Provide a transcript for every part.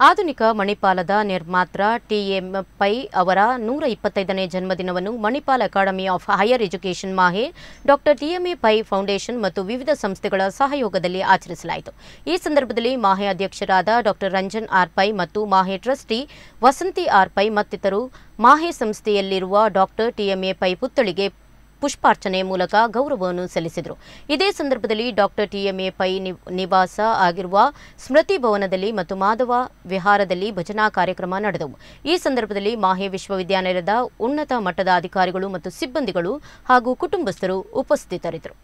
ಆಧುನಿಕ ಮಣಿಪಾಲದ ನಿರ್ಮಾತ್ರ TM pi ಅವರ ನೂರ ಇಪ್ಪತ್ತೈದನೇ ಜನ್ಮದಿನವನ್ನು Manipal academy of higher education MAHE doctor TMA Pai foundation ಮತ್ತು ವಿವಿಧ ಸಂಸ್ಥೆಗಳ ಸಹಯೋಗದಲ್ಲಿ ಆಚರಿಸಲಾಯಿತು. ಈ ಸಂದರ್ಭದಲ್ಲಿ ಮಾಹೆ ಅಧ್ಯಕ್ಷರಾದ ಡಾಕ್ಟರ್ ರಂಜನ್ ಆರ್ ಪೈ ಮತ್ತು MAHE trustee Vasanthi R Pai ಮತ್ತಿತರರು ಮಾಹೆ ಸಂಸ್ಥೆಯಲ್ಲಿರುವ ಡಾಕ್ಟರ್ ಟಿಎಂಎ ಪೈ ಪುತ್ಥಳಿಗೆ ಪುಷ್ಪಾರ್ಚನೆ ಮೂಲಕ ಗೌರವವನ್ನು ಸಲ್ಲಿಸಿದರು. ಇದೇ ಸಂದರ್ಭದಲ್ಲಿ ಡಾಕ್ಟರ್ ಟಿಎಂಎ ಪೈ ನಿವ್- ನಿವಾಸ ಆಗಿರುವ ಸ್ಮೃತಿ ಭವನದಲ್ಲಿ ಮತ್ತು ಮಾಧವ ವಿಹಾರದಲ್ಲಿ ಭಜನಾ ಕಾರ್ಯಕ್ರಮ ನಡೆದವು. ಈ ಸಂದರ್ಭದಲ್ಲಿ ಮಾಹೆ ವಿಶ್ವವಿದ್ಯಾನಿಲಯದ ಉನ್ನತ ಮಟ್ಟದ ಅಧಿಕಾರಿಗಳು ಮತ್ತು ಸಿಬ್ಬಂದಿಗಳು ಹಾಗೂ ಕುಟುಂಬಸ್ಥರು ಉಪಸ್ಥಿತರಿದ್ದರು.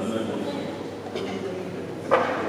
Thank you.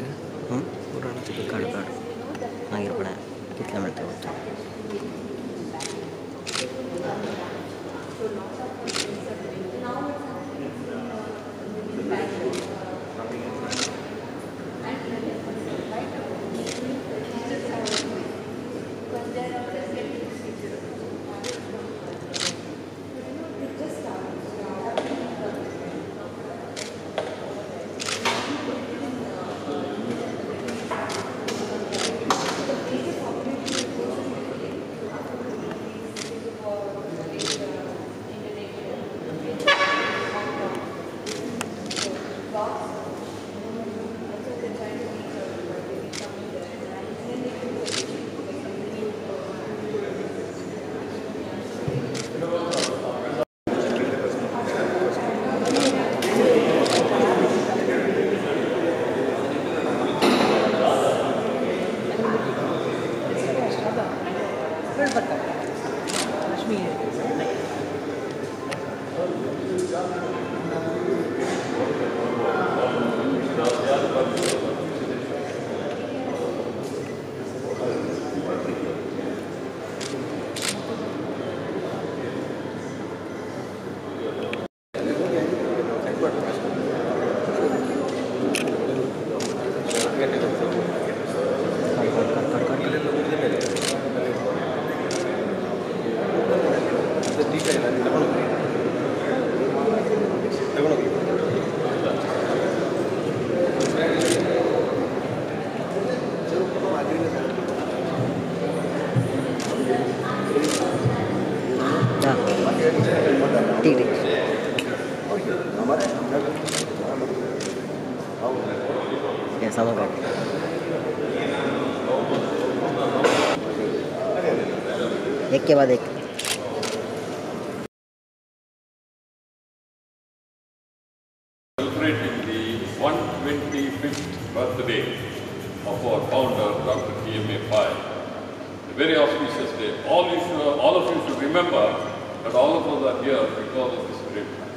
ಕಾಣುತ್ತಿದ್ದು ಪುರಾಣ ಸಿಟ್ಟು ಕಾಣಬಾರ್ದು ಆಗಿರ್ಬೇಡ ಕಿತ್ಲೆ ಮಾಡ್ತಾ ಹೋಗ್ತಾರೆ founder, Dr. T.M.A. Pai. A very auspicious day. All of you should remember that all of us are here because of this great man.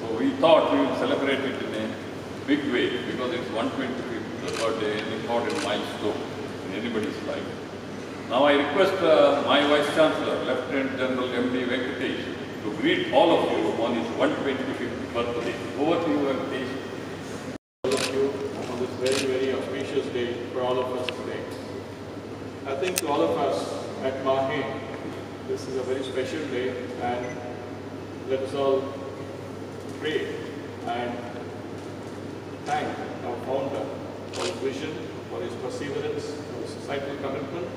So we thought we would celebrate it in a big way because it's 125th birthday, an important milestone in anybody's life. Now I request uh, my Vice Chancellor, Lieutenant General M.D. Venkatesh, to greet all of you on his 125th birthday. Over to you, Venkatesh. all of you on this very, very auspicious day for all of us today. I think to all of us at Mahe, this is a very special day and let us all pray and thank our founder for his vision, for his perseverance, for his societal commitment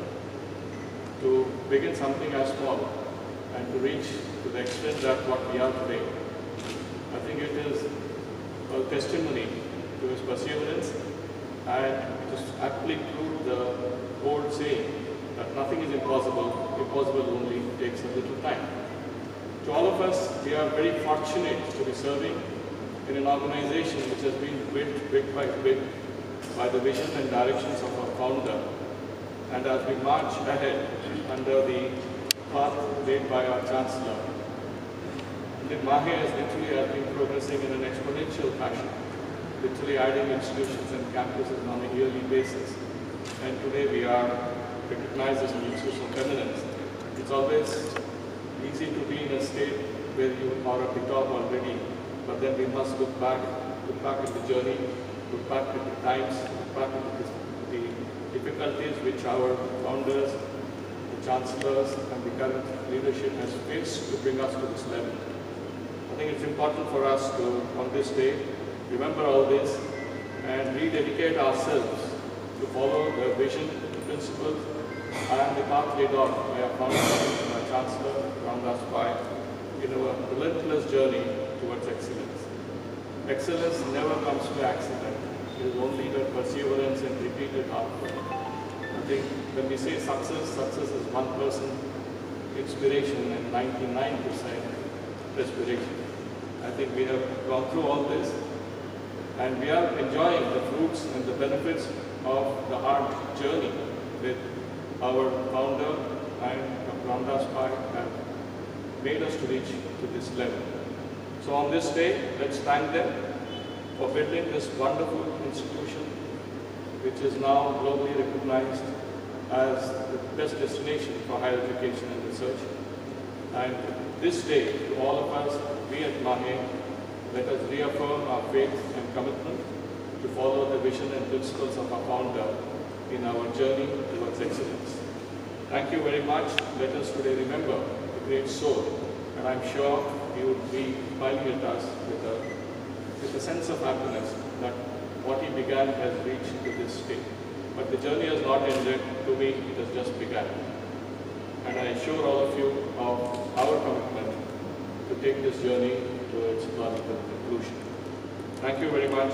to begin something as small and to reach to the extent that what we are today. I think it is a testimony to his perseverance and just aptly proved the old saying that nothing is impossible, impossible only takes a little time. To all of us, we are very fortunate to be serving in an organization which has been built bit by bit by the vision and directions of our founder. And as we march ahead under the path laid by our Chancellor, the Mahe has literally has been progressing in an exponential fashion. literally adding institutions and campuses on a yearly basis. And today we are recognized as an institution of. It's always easy to be in a state where you are at the top already, but then we must look back, look back at the journey, look back at the times, look back at the, the difficulties which our founders, the chancellors, and the current leadership has faced to bring us to this level. I think it's important for us to, on this day, remember all this and rededicate ourselves to follow the vision, the principles, and the path laid out by our founder, our chancellor, Ramdas Pai, in our relentless journey towards excellence. Excellence never comes by accident. It is only the perseverance and repeated hard work. I think when we say success, success is one person inspiration and 99% respiration. I think we have gone through all this and we are enjoying the fruits and the benefits of the hard journey with our founder and. Ramdas Pai have made us to reach to this level. So on this day, let's thank them for building this wonderful institution which is now globally recognized as the best destination for higher education and research. And this day, to all of us, we at Mahe, let us reaffirm our faith and commitment to follow the vision and principles of our founder in our journey towards excellence. Thank you very much. Let us today remember the great soul, and I'm sure you would be smiling at us with a, with a sense of happiness that what he began has reached to this state. But the journey has not ended. To me, it has just begun. And I assure all of you of our commitment to take this journey to its logical conclusion. Thank you very much.